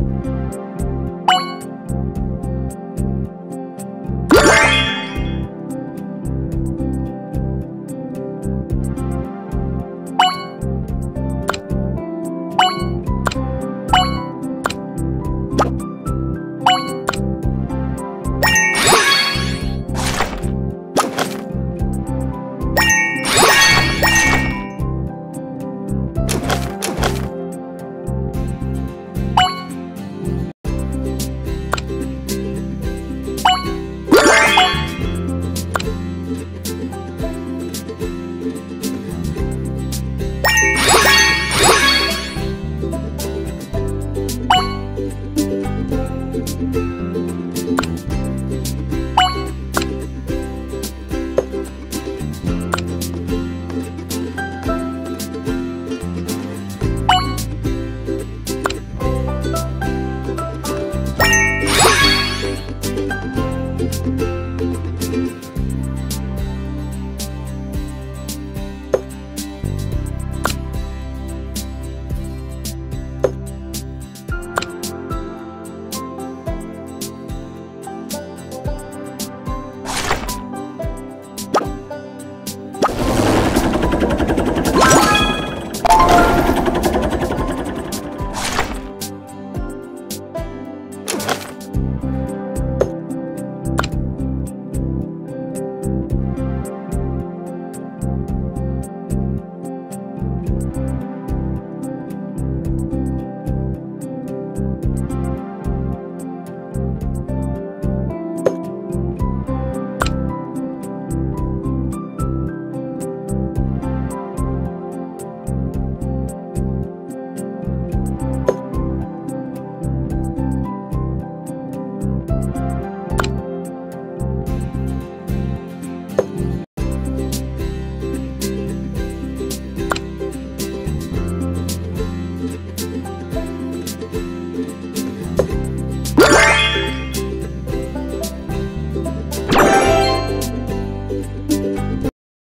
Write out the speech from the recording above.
you